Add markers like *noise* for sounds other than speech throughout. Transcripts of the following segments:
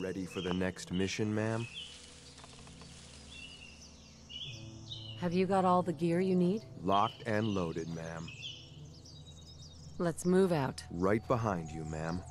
Ready for the next mission, ma'am? Have you got all the gear you need? Locked and loaded, ma'am. Let's move out. Right behind you, ma'am.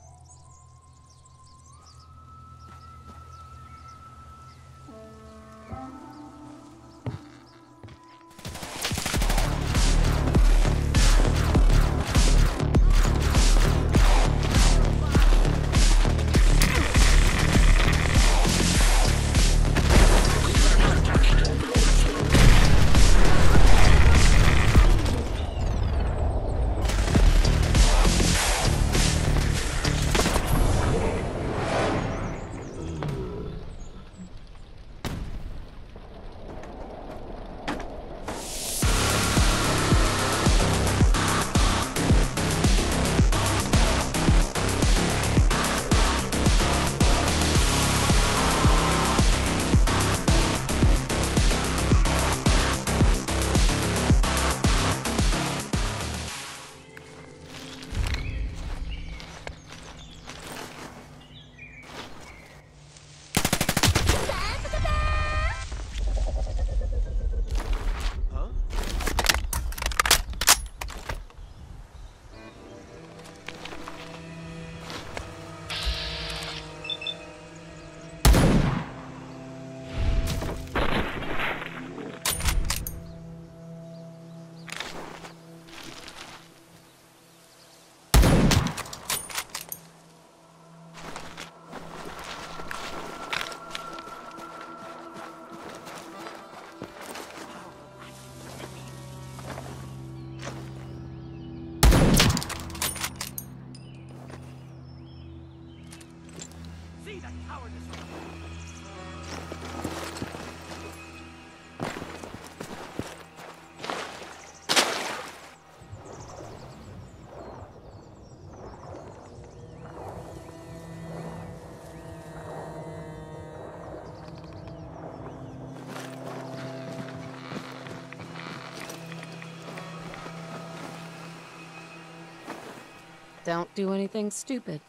Don't do anything stupid.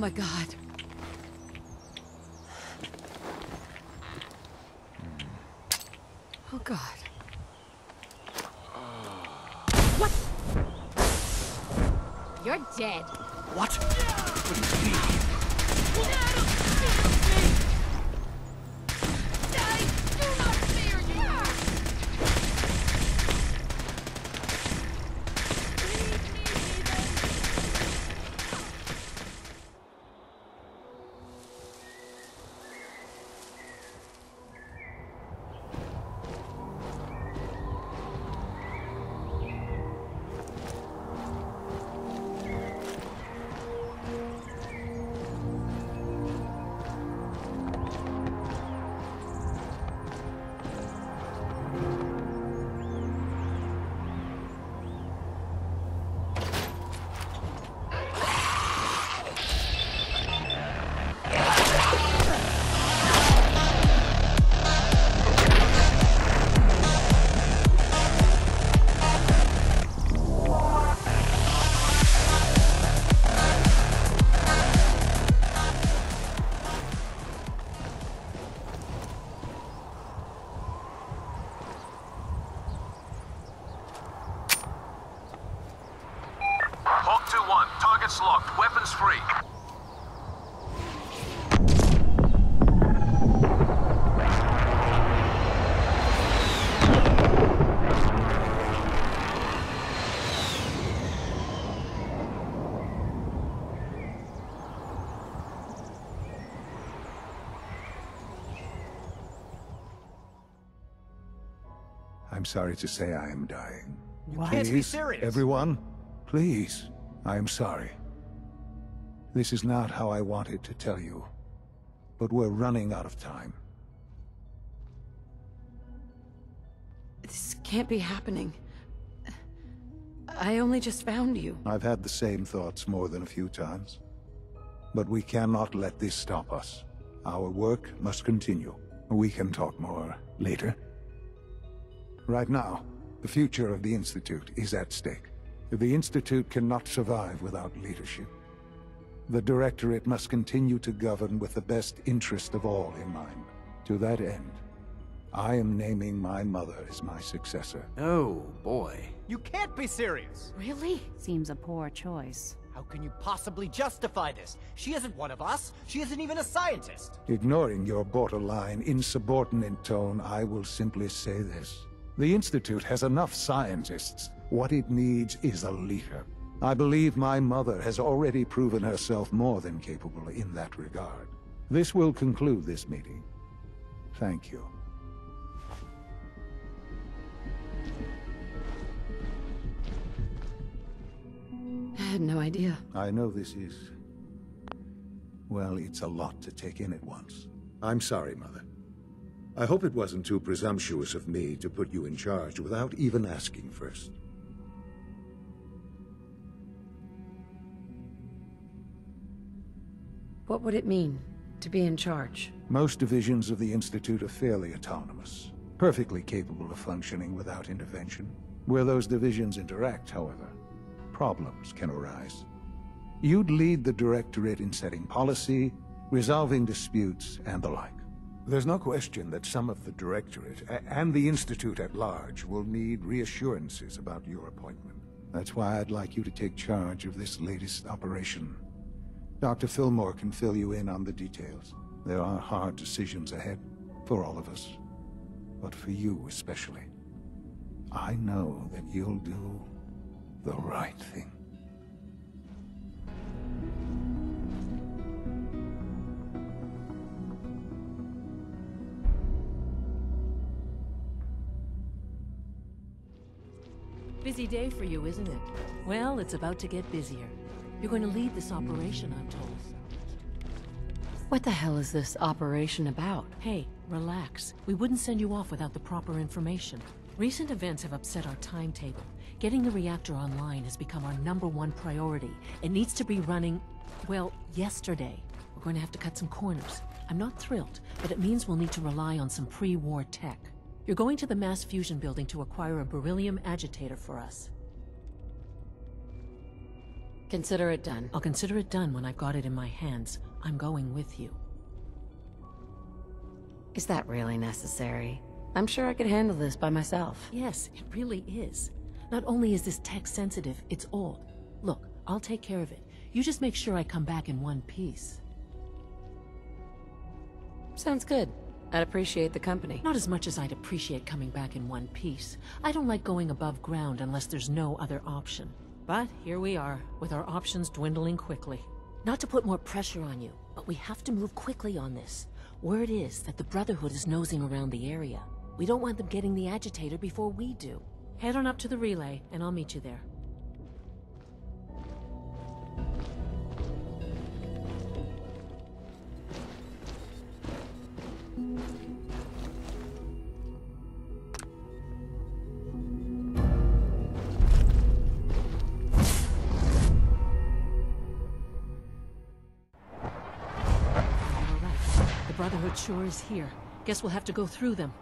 My god. Oh god. What? You're dead. What? Hawk sorry to say I am dying. Why Please, be serious. everyone, please, I am sorry. This is not how I wanted to tell you, but we're running out of time. This can't be happening. I only just found you. I've had the same thoughts more than a few times. But we cannot let this stop us. Our work must continue. We can talk more later. Right now, the future of the Institute is at stake. The Institute cannot survive without leadership. The Directorate must continue to govern with the best interest of all in mind. To that end, I am naming my mother as my successor. Oh, boy. You can't be serious! Really? Seems a poor choice. How can you possibly justify this? She isn't one of us. She isn't even a scientist. Ignoring your borderline, insubordinate tone, I will simply say this. The Institute has enough scientists. What it needs is a leader. I believe my mother has already proven herself more than capable in that regard. This will conclude this meeting. Thank you. I had no idea. I know this is... Well, it's a lot to take in at once. I'm sorry, Mother. I hope it wasn't too presumptuous of me to put you in charge without even asking first. What would it mean to be in charge? Most divisions of the Institute are fairly autonomous, perfectly capable of functioning without intervention. Where those divisions interact, however, problems can arise. You'd lead the Directorate in setting policy, resolving disputes, and the like. There's no question that some of the Directorate, and the Institute at large, will need reassurances about your appointment. That's why I'd like you to take charge of this latest operation. Dr. Filmore can fill you in on the details. There are hard decisions ahead, for all of us. But for you especially. I know that you'll do the right thing. Busy day for you, isn't it? Well, it's about to get busier. You're going to lead this operation, I'm told. What the hell is this operation about? Hey, relax. We wouldn't send you off without the proper information. Recent events have upset our timetable. Getting the reactor online has become our number one priority. It needs to be running, well, yesterday. We're going to have to cut some corners. I'm not thrilled, but it means we'll need to rely on some pre-war tech. You're going to the mass fusion building to acquire a beryllium agitator for us. Consider it done. I'll consider it done when I've got it in my hands. I'm going with you. Is that really necessary? I'm sure I could handle this by myself. Yes, it really is. Not only is this tech sensitive, it's old. Look, I'll take care of it. You just make sure I come back in one piece. Sounds good. I'd appreciate the company. Not as much as I'd appreciate coming back in one piece. I don't like going above ground unless there's no other option. But here we are, with our options dwindling quickly. Not to put more pressure on you, but we have to move quickly on this. Word is that the Brotherhood is nosing around the area. We don't want them getting the agitator before we do. Head on up to the relay, and I'll meet you there. Sure is here. Guess we'll have to go through them.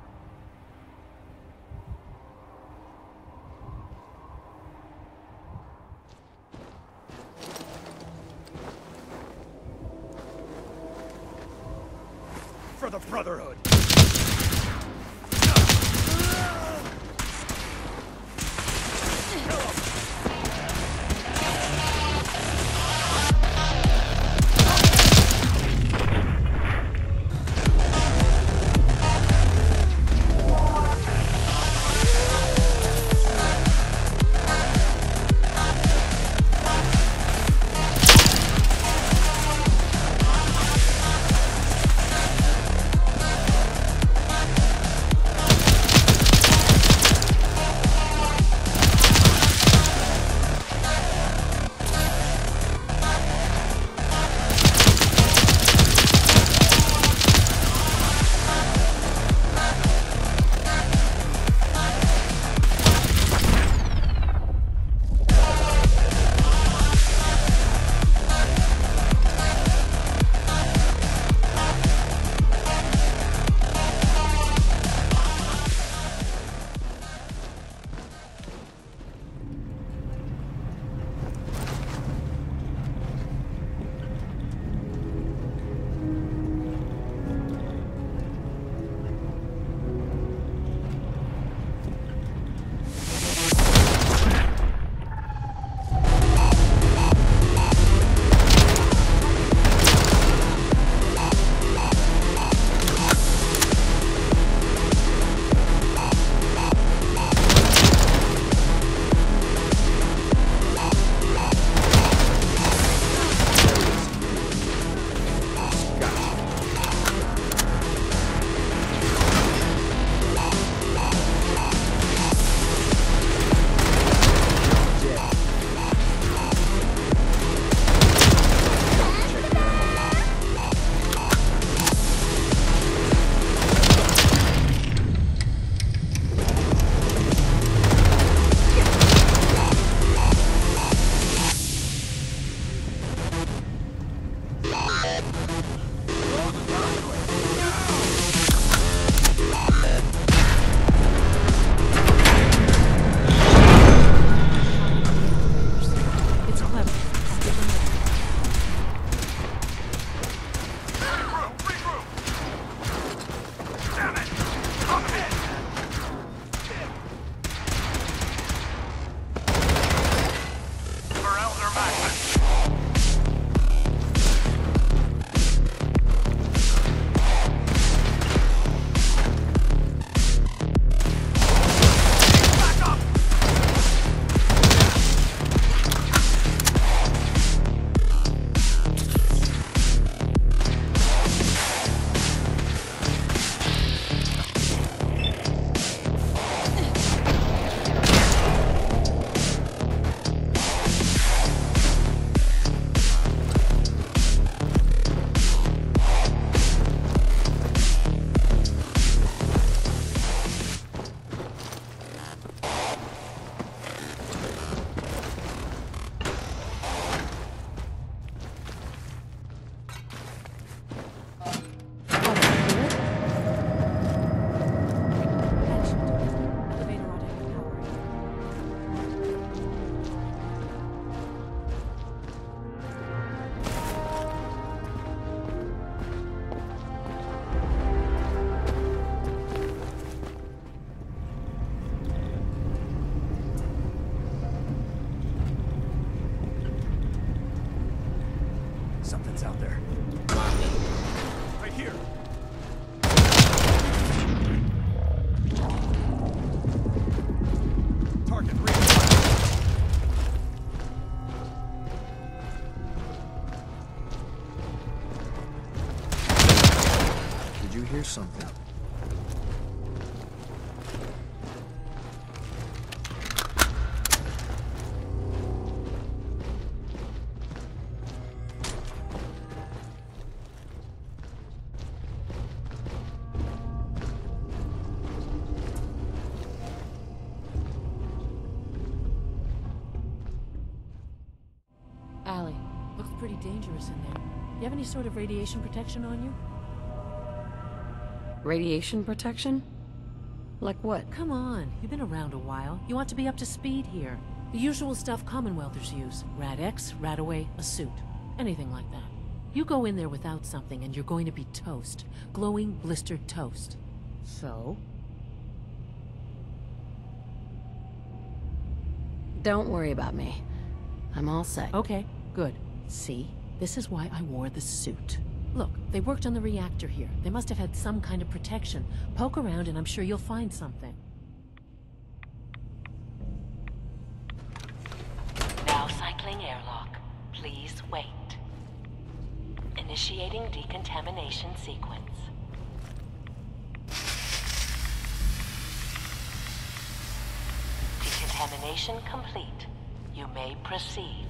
Hear something? Allie, looks pretty dangerous in there. You have any sort of radiation protection on you? Radiation protection? Like what? Come on, you've been around a while. You ought to be up to speed here. The usual stuff Commonwealthers use. Rad-X, Radaway, a suit. Anything like that. You go in there without something and you're going to be toast. Glowing, blistered toast. So? Don't worry about me. I'm all set. Okay, good. See? This is why I wore the suit. They worked on the reactor here. They must have had some kind of protection. Poke around and I'm sure you'll find something. Now cycling airlock. Please wait. Initiating decontamination sequence. Decontamination complete. You may proceed.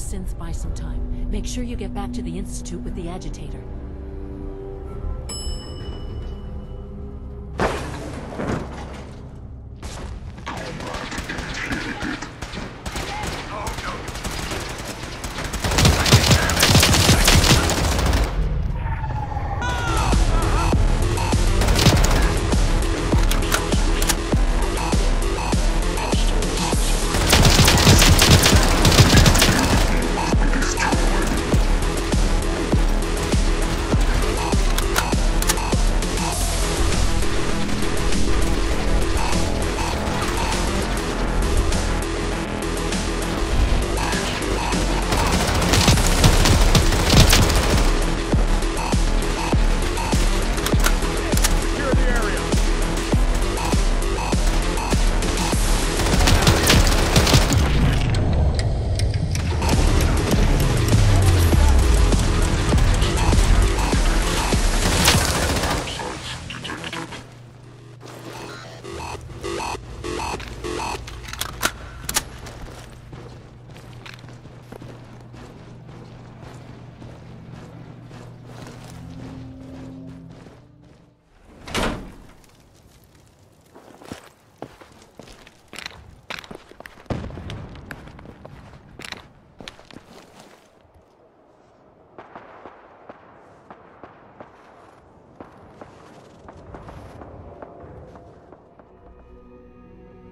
The synths buy some time. Make sure you get back to the Institute with the agitator.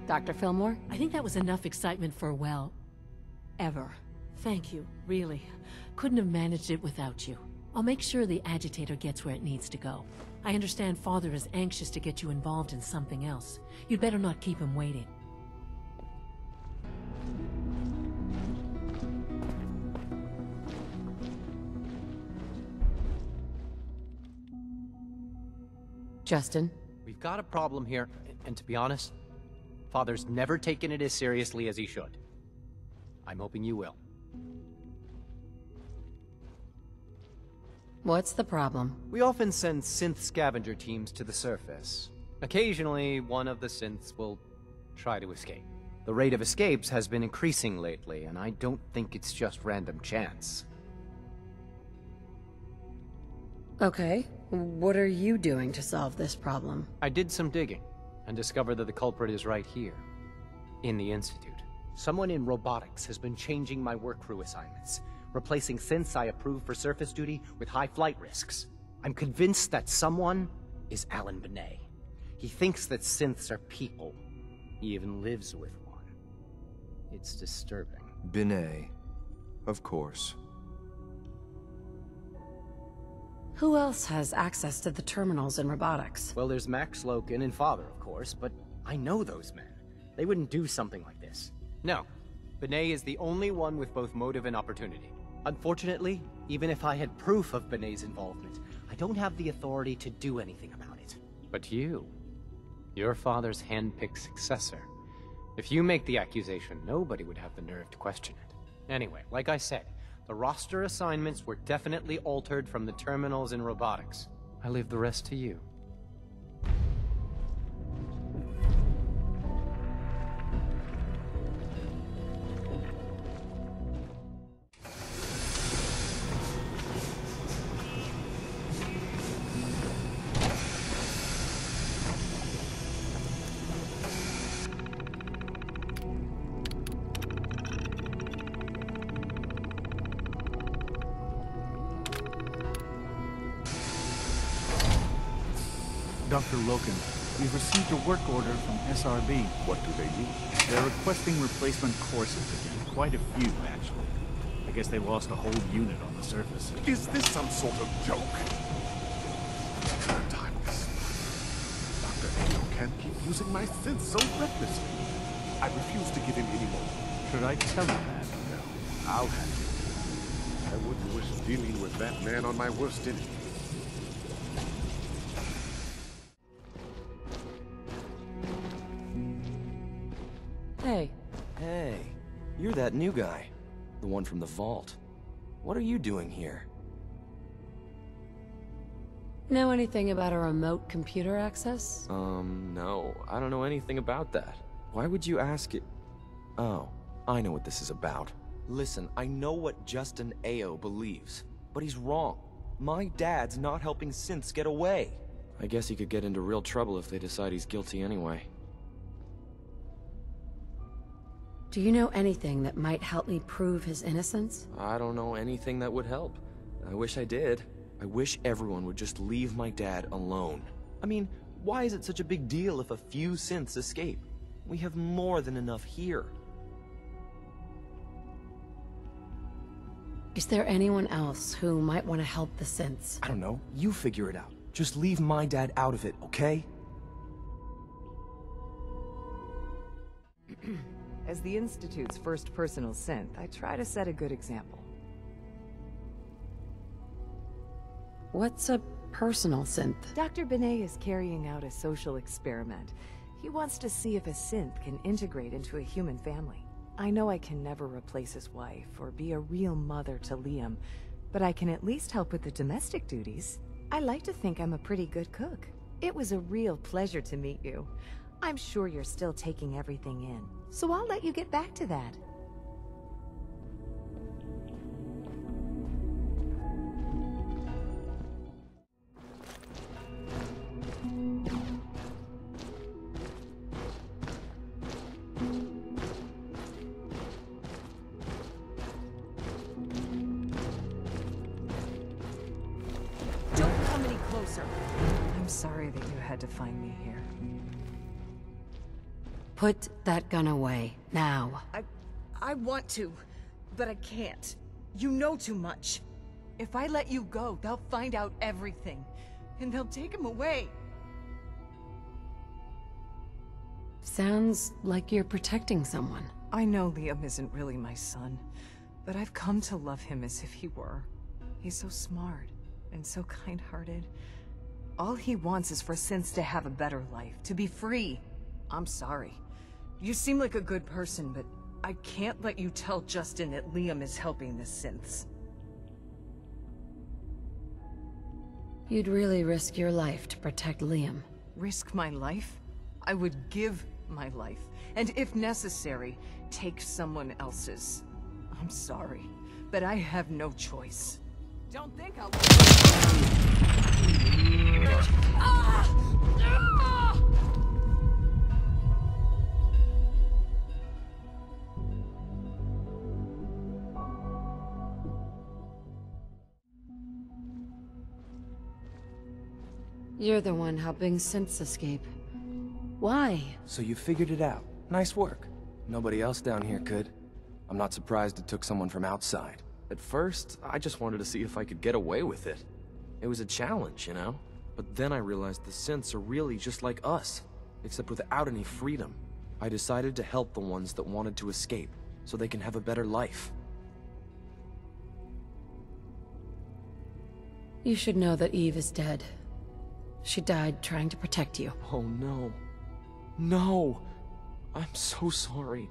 Dr. Filmore? I think that was enough excitement for, well, ever. Thank you, really. Couldn't have managed it without you. I'll make sure the agitator gets where it needs to go. I understand Father is anxious to get you involved in something else. You'd better not keep him waiting. Justin? We've got a problem here, and to be honest, Father's never taken it as seriously as he should. I'm hoping you will. What's the problem? We often send synth scavenger teams to the surface. Occasionally, one of the synths will try to escape. The rate of escapes has been increasing lately, and I don't think it's just random chance. Okay. What are you doing to solve this problem? I did some digging, and discover that the culprit is right here, in the Institute. Someone in robotics has been changing my work crew assignments, replacing synths I approve for surface duty with high flight risks. I'm convinced that someone is Alan Binet. He thinks that synths are people. He even lives with one. It's disturbing. Binet. Of course. Who else has access to the terminals in robotics? Well, there's Max Loken and Father, of course, but I know those men. They wouldn't do something like this. No. Binet is the only one with both motive and opportunity. Unfortunately, even if I had proof of Binet's involvement, I don't have the authority to do anything about it. But you, your father's hand-picked successor. If you make the accusation, nobody would have the nerve to question it. Anyway, like I said, the roster assignments were definitely altered from the terminals in robotics. I leave the rest to you. Dr. Loken, we've received a work order from SRB. What do they need? They're requesting replacement coursers again. Quite a few, actually. I guess they lost a whole unit on the surface. Is this some sort of joke? Timeless. Dr. Ayo can't keep using my synth so recklessly. I refuse to give him any more. Should I tell him that? No, I'll have it. I wouldn't wish dealing with that man on my worst enemy. New guy. The one from the vault. What are you doing here? know anything about a remote computer access? Um, no. I don't know anything about that. Why would you ask it? Oh, I know what this is about. Listen, I know what Justin Ayo believes, but he's wrong. My dad's not helping synths get away. I guess he could get into real trouble if they decide he's guilty anyway. Do you know anything that might help me prove his innocence? I don't know anything that would help. I wish I did. I wish everyone would just leave my dad alone. I mean, why is it such a big deal if a few synths escape? We have more than enough here. Is there anyone else who might want to help the synths? I don't know. You figure it out. Just leave my dad out of it, okay? As the Institute's first personal synth, I try to set a good example. What's a personal synth? Dr. Binet is carrying out a social experiment. He wants to see if a synth can integrate into a human family. I know I can never replace his wife or be a real mother to Liam, but I can at least help with the domestic duties. I like to think I'm a pretty good cook. It was a real pleasure to meet you. I'm sure you're still taking everything in, so I'll let you get back to that. To, but I can't. You know too much. If I let you go, they'll find out everything. And they'll take him away. Sounds like you're protecting someone. I know Liam isn't really my son, but I've come to love him as if he were. He's so smart, and so kind-hearted. All he wants is for Synths to have a better life, to be free. I'm sorry. You seem like a good person, but I can't let you tell Justin that Liam is helping the Synths. You'd really risk your life to protect Liam. Risk my life? I would give my life, and if necessary, take someone else's. I'm sorry, but I have no choice. Don't think I'll... Ah! Ah! You're the one helping Synths escape. Why? So you figured it out. Nice work. Nobody else down here could. I'm not surprised it took someone from outside. At first, I just wanted to see if I could get away with it. It was a challenge, you know? But then I realized the synths are really just like us, except without any freedom. I decided to help the ones that wanted to escape, so they can have a better life. You should know that Eve is dead. She died trying to protect you. Oh no. No! I'm so sorry.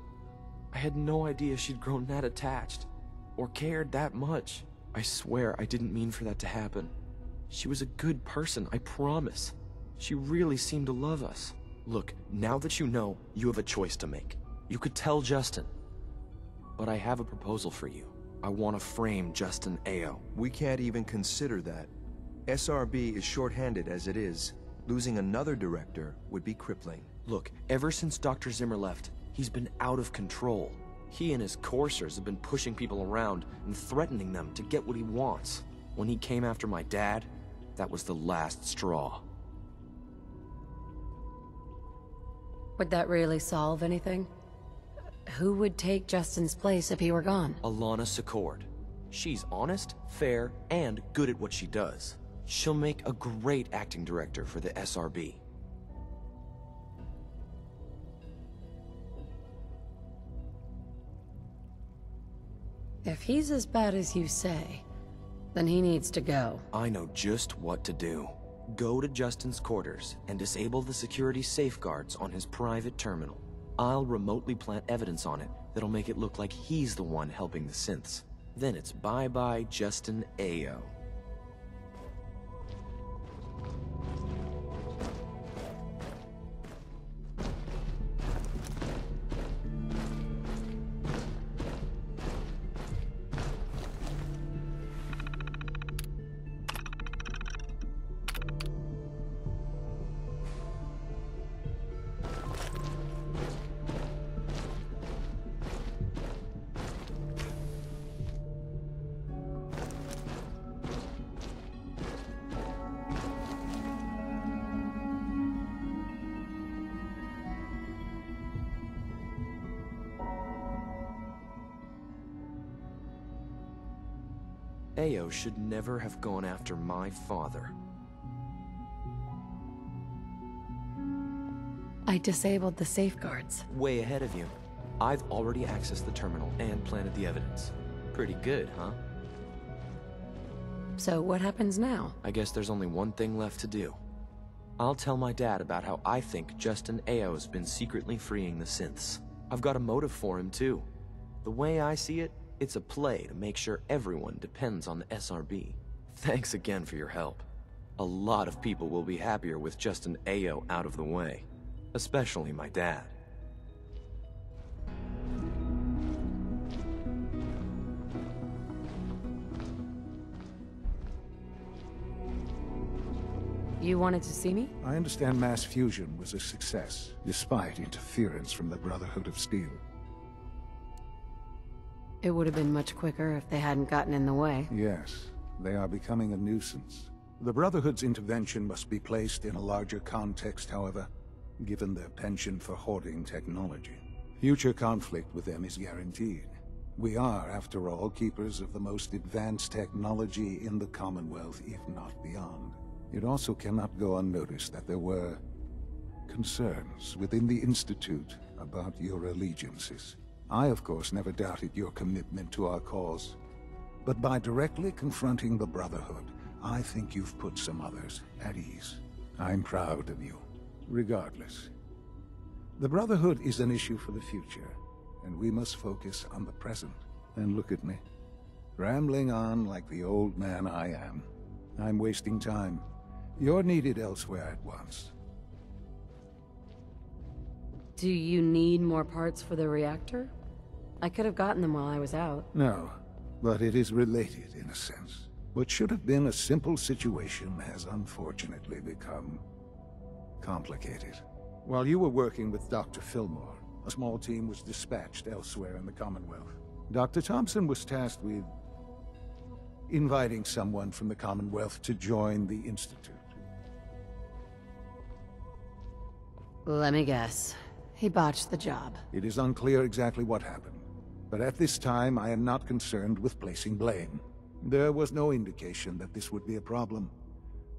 I had no idea she'd grown that attached, or cared that much. I swear I didn't mean for that to happen. She was a good person, I promise. She really seemed to love us. Look, now that you know, you have a choice to make. You could tell Justin. But I have a proposal for you. I want to frame Justin Ayo. We can't even consider that. SRB is short-handed as it is. Losing another director would be crippling. Look, ever since Dr. Zimmer left, he's been out of control. He and his coursers have been pushing people around and threatening them to get what he wants. When he came after my dad, that was the last straw. Would that really solve anything? Who would take Justin's place if he were gone? Alana Secord. She's honest, fair, and good at what she does. She'll make a great acting director for the SRB. If he's as bad as you say, then he needs to go. I know just what to do. Go to Justin's quarters and disable the security safeguards on his private terminal. I'll remotely plant evidence on it that'll make it look like he's the one helping the synths. Then it's bye-bye Justin Ayo. Should never have gone after my father. I disabled the safeguards. Way ahead of you. I've already accessed the terminal and planted the evidence. Pretty good, huh? So what happens now? I guess there's only one thing left to do. I'll tell my dad about how I think Justin Ayo's been secretly freeing the synths. I've got a motive for him, too. The way I see it, it's a play to make sure everyone depends on the SRB. Thanks again for your help. A lot of people will be happier with just an Ao out of the way. Especially my dad. You wanted to see me? I understand mass fusion was a success, despite interference from the Brotherhood of Steel. It would have been much quicker if they hadn't gotten in the way. Yes, they are becoming a nuisance. The Brotherhood's intervention must be placed in a larger context, however. given their penchant for hoarding technology. Future conflict with them is guaranteed. We are, after all, keepers of the most advanced technology in the Commonwealth, if not beyond. It also cannot go unnoticed that there were concerns within the Institute about your allegiances. I, of course, never doubted your commitment to our cause. But by directly confronting the Brotherhood, I think you've put some others at ease. I'm proud of you, regardless. The Brotherhood is an issue for the future, and we must focus on the present. And look at me, rambling on like the old man I am. I'm wasting time. You're needed elsewhere at once. Do you need more parts for the reactor? I could have gotten them while I was out. No, but it is related in a sense. What should have been a simple situation has unfortunately become complicated. While you were working with Dr. Filmore, a small team was dispatched elsewhere in the Commonwealth. Dr. Thompson was tasked with inviting someone from the Commonwealth to join the Institute. Let me guess. He botched the job. It is unclear exactly what happened, but at this time I am not concerned with placing blame. There was no indication that this would be a problem,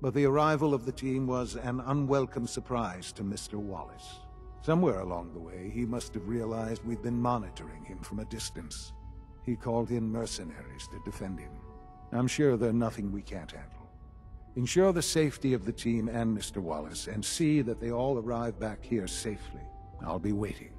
but the arrival of the team was an unwelcome surprise to Mr. Wallace. Somewhere along the way, he must have realized we'd been monitoring him from a distance. He called in mercenaries to defend him. I'm sure they're nothing we can't handle. Ensure the safety of the team and Mr. Wallace, and see that they all arrive back here safely. I'll be waiting.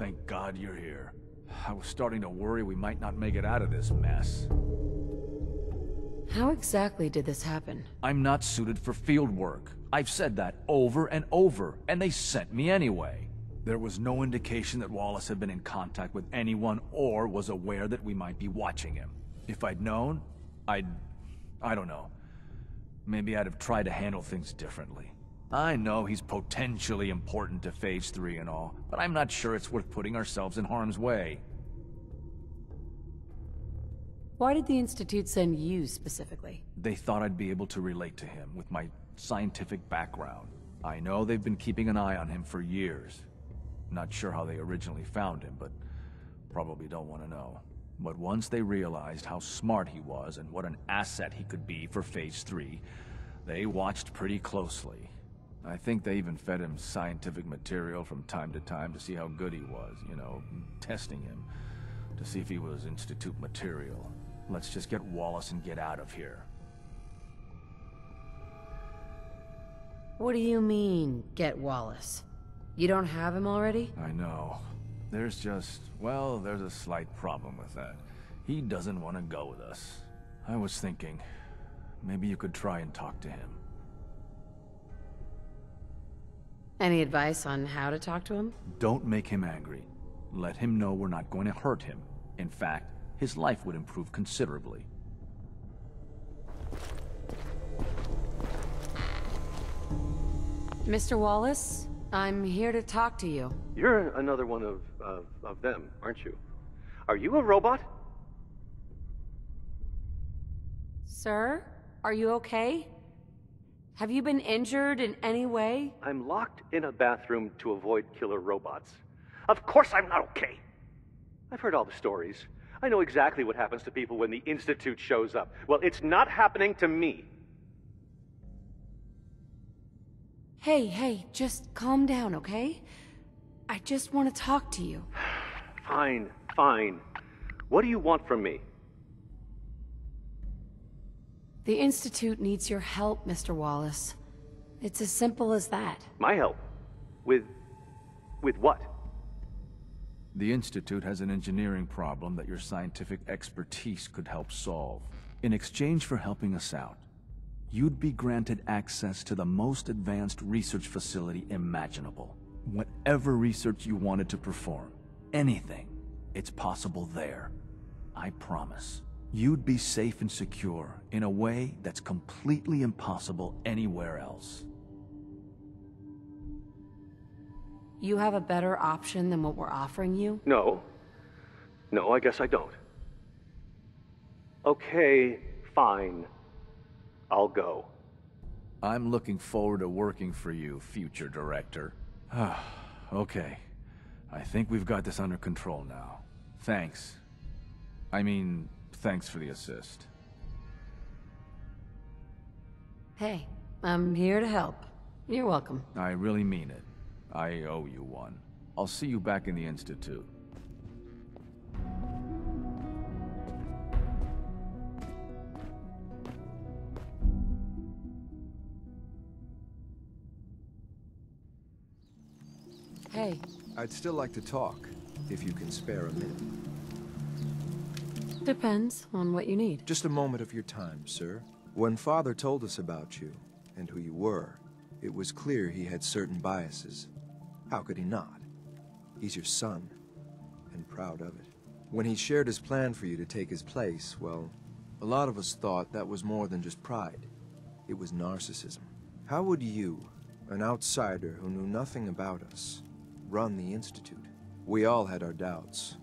Thank God you're here. I was starting to worry we might not make it out of this mess. How exactly did this happen? I'm not suited for field work. I've said that over and over, and they sent me anyway. There was no indication that Wallace had been in contact with anyone or was aware that we might be watching him. If I'd known, I'd... I don't know. Maybe I'd have tried to handle things differently. I know he's potentially important to Phase 3 and all, but I'm not sure it's worth putting ourselves in harm's way. Why did the Institute send you specifically? They thought I'd be able to relate to him with my scientific background. I know they've been keeping an eye on him for years. Not sure how they originally found him, but probably don't want to know. But once they realized how smart he was and what an asset he could be for Phase 3, they watched pretty closely. I think they even fed him scientific material from time to time to see how good he was, you know, testing him, to see if he was Institute material. Let's just get Wallace and get out of here. What do you mean, get Wallace? You don't have him already? I know. There's just, well, there's a slight problem with that. He doesn't want to go with us. I was thinking, maybe you could try and talk to him. Any advice on how to talk to him? Don't make him angry. Let him know we're not going to hurt him. In fact, his life would improve considerably. Mr. Wallace, I'm here to talk to you. You're another one of, of, of them, aren't you? Are you a robot? Sir, are you okay? Have you been injured in any way? I'm locked in a bathroom to avoid killer robots. Of course I'm not okay. I've heard all the stories. I know exactly what happens to people when the Institute shows up. Well, it's not happening to me. Hey, hey, just calm down, okay? I just want to talk to you. *sighs* Fine, fine. What do you want from me? The Institute needs your help, Mr. Wallace. It's as simple as that. My help? With... with what? The Institute has an engineering problem that your scientific expertise could help solve. In exchange for helping us out, you'd be granted access to the most advanced research facility imaginable. Whatever research you wanted to perform, anything, it's possible there. I promise. You'd be safe and secure in a way that's completely impossible anywhere else. You have a better option than what we're offering you? No. No, I guess I don't. Okay, fine. I'll go. I'm looking forward to working for you, future director. *sighs* okay. I think we've got this under control now. Thanks. I mean, thanks for the assist. Hey, I'm here to help. You're welcome. I really mean it. I owe you one. I'll see you back in the Institute. Hey. I'd still like to talk, if you can spare a minute. Depends on what you need. Just a moment of your time, sir. When Father told us about you, and who you were, it was clear he had certain biases. How could he not? He's your son, and proud of it. When he shared his plan for you to take his place, well, a lot of us thought that was more than just pride. It was narcissism. How would you, an outsider who knew nothing about us, run the Institute? We all had our doubts.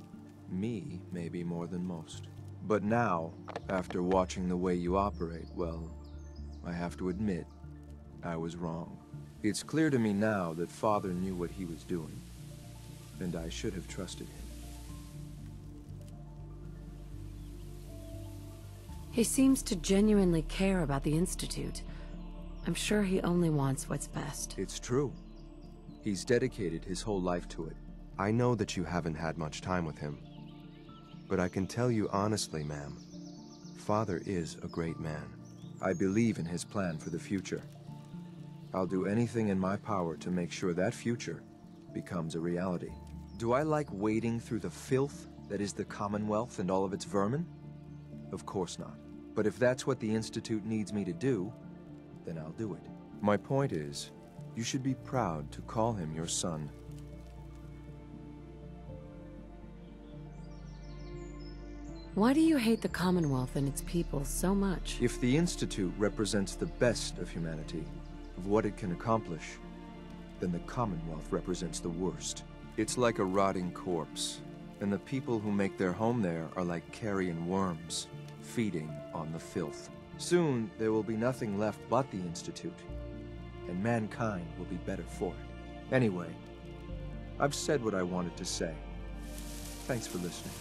Me, maybe more than most. But now, after watching the way you operate, well, I have to admit, I was wrong. It's clear to me now that Father knew what he was doing, and I should have trusted him. He seems to genuinely care about the Institute. I'm sure he only wants what's best. It's true. He's dedicated his whole life to it. I know that you haven't had much time with him, but I can tell you honestly, ma'am, Father is a great man. I believe in his plan for the future. I'll do anything in my power to make sure that future becomes a reality. Do I like wading through the filth that is the Commonwealth and all of its vermin? Of course not. But if that's what the Institute needs me to do, then I'll do it. My point is, you should be proud to call him your son. Why do you hate the Commonwealth and its people so much? If the Institute represents the best of humanity, of what it can accomplish, then the Commonwealth represents the worst. It's like a rotting corpse, and the people who make their home there are like carrion worms, feeding on the filth. Soon, there will be nothing left but the Institute, and mankind will be better for it. Anyway, I've said what I wanted to say. Thanks for listening.